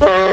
Uh...